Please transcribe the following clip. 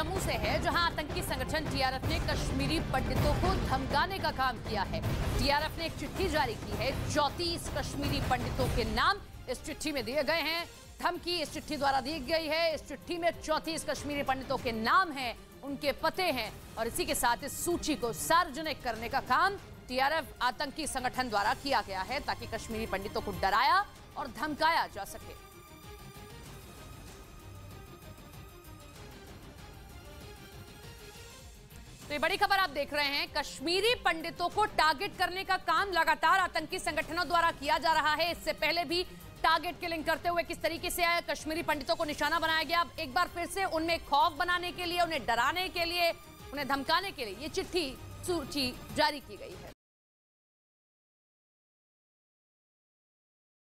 जम्मू से है, जहाँ आतंकी संगठन टीआरएफ ने कश्मीरी पंडितों को धमकाने का काम किया है। टीआरएफ ने एक चिट्ठी जारी की है, चौतीस कश्मीरी पंडितों के नाम इस चिट्ठी में दिए गए हैं। धमकी इस चिट्ठी द्वारा दी गई है। इस चिट्ठी में चौतीस कश्मीरी पंडितों के नाम हैं, उनके पते हैं और इसी के साथ इस सूची को सार्वजनिक करने का काम टीआरएफ आतंकी संगठन द्वारा किया गया है, ताकि कश्मीरी पंडितों को डराया और धमकाया जा सके। तो ये बड़ी खबर आप देख रहे हैं। कश्मीरी पंडितों को टारगेट करने का काम लगातार आतंकी संगठनों द्वारा किया जा रहा है। इससे पहले भी टारगेट किलिंग करते हुए किस तरीके से आया, कश्मीरी पंडितों को निशाना बनाया गया। अब एक बार फिर से उनमें खौफ बनाने के लिए, उन्हें डराने के लिए, उन्हें धमकाने के लिए ये चिट्ठी, सूची जारी की गई है।